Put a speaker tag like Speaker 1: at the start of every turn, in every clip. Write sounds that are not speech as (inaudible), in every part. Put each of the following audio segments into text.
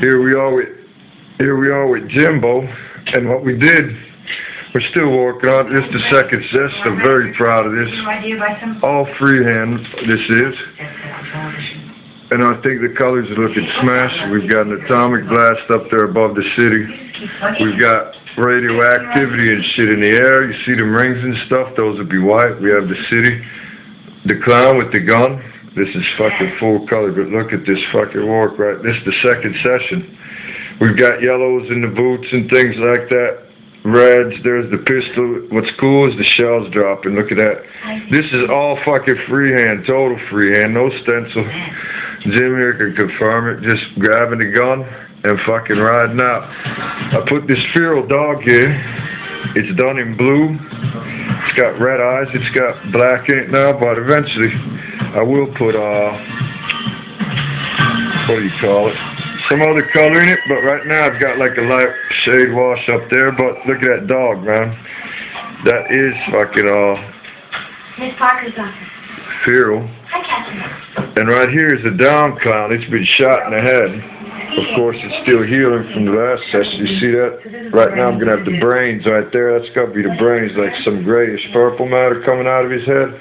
Speaker 1: Here we are with here we are with Jimbo, and what we did, we're still working on it. This is the second session. I'm very proud of this. All freehand this is, and I think the colors are looking smashed. We've got an atomic blast up there above the city. We've got radioactivity and shit in the air. You see them rings and stuff? Those would be white. We have the city. The clown with the gun. This is fucking full color, but look at this fucking work, right? This is the second session. We've got yellows in the boots and things like that. Reds, there's the pistol. What's cool is the shells dropping. Look at that. This is all fucking freehand, total freehand, no stencil. Jimmy here can confirm it. Just grabbing the gun and fucking riding out. I put this feral dog here. It's done in blue. It's got red eyes. It's got black in it now, but eventually I will put, uh, what do you call it? Some other color in it, but right now I've got like a light shade wash up there, but look at that dog, man. That is fucking, uh,
Speaker 2: Miss Parker's office.
Speaker 1: feral.
Speaker 2: Hi, Captain.
Speaker 1: And right here is a down clown. It's been shot in the head. Of course, it's still healing from the last session. You see that? Right now I'm going to have the brains right there. That's got to be the brains, like some grayish purple matter coming out of his head.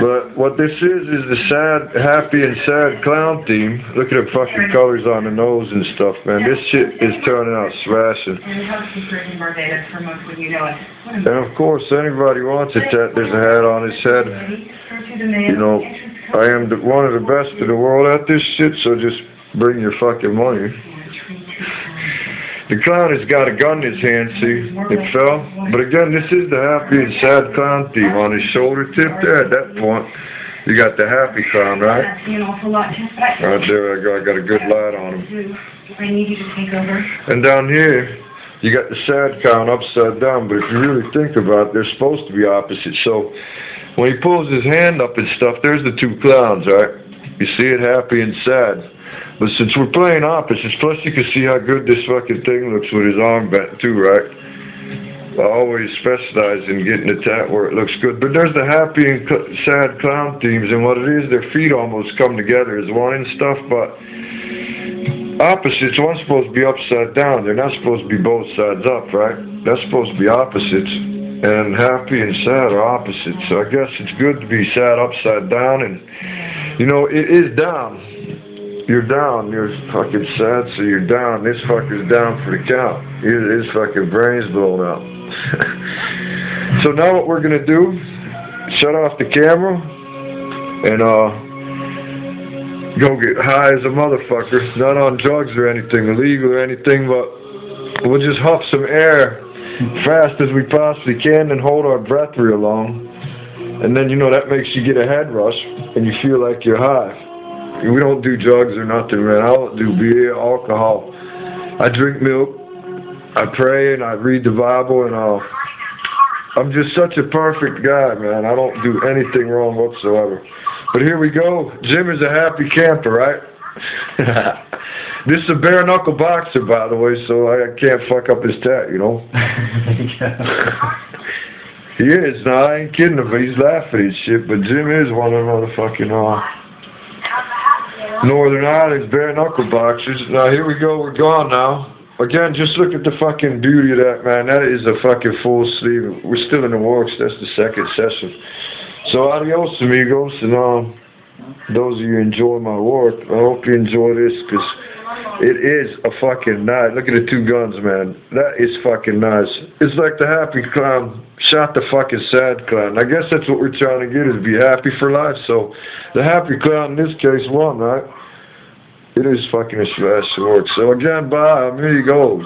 Speaker 1: But what this is, is the sad, happy and sad clown theme. Look at the fucking colors on the nose and stuff, man. This shit is turning out smashing.
Speaker 2: And
Speaker 1: of course, anybody wants it that there's a hat on his head. You know, I am the, one of the best in the world at this shit, so just bring your fucking money. The clown has got a gun in his hand, see? It fell. But again, this is the happy and sad clown theme on his shoulder tip there at that point. You got the happy clown, right? Right there, I got, I got a good light on him. And down here, you got the sad clown upside down, but if you really think about it, they're supposed to be opposite. So when he pulls his hand up and stuff, there's the two clowns, right? You see it happy and sad. But since we're playing opposites, plus you can see how good this fucking thing looks with his arm bent too, right? I always specialize in getting the tat where it looks good. But there's the happy and cl- sad clown themes, and what it is, their feet almost come together as one and stuff, but opposites, one's supposed to be upside down. They're not supposed to be both sides up, right? That's supposed to be opposites. And happy and sad are opposites. So I guess it's good to be sad upside down, and, you know, it is down you're down, you're fucking sad, so you're down. This fucker's down for the count. His, fucking brain's blown out. (laughs) so now what we're gonna do, shut off the camera, and uh, go get high as a motherfucker. Not on drugs or anything illegal or anything, but we'll just huff some air fast as we possibly can and hold our breath real long. And then, you know, that makes you get a head rush and you feel like you're high. We don't do drugs or nothing, man. I don't do beer, alcohol. I drink milk. I pray and I read the Bible and uh, I'm just such a perfect guy, man. I don't do anything wrong whatsoever. But here we go. Jim is a happy camper, right? (laughs) this is a bare knuckle boxer, by the way, so I can't fuck up his tat, you know. (laughs) he is. No, I ain't kidding him. He's laughing at shit. But Jim is one of the motherfucking uh, Northern Ireland's bare knuckle boxers. Now here we go. We're gone now. Again, just look at the fucking beauty of that, man. That is a fucking full sleeve. We're still in the works. That's the second session. So adios, amigos, and um, those of you enjoy my work, I hope you enjoy this because it is a fucking night. Look at the two guns, man. That is fucking nice. It's like the happy clown shot the fucking sad clown. I guess that's what we're trying to get is be happy for life. So the happy clown in this case won, right? It is fucking a smash work. So again, bye. I'm here he goes.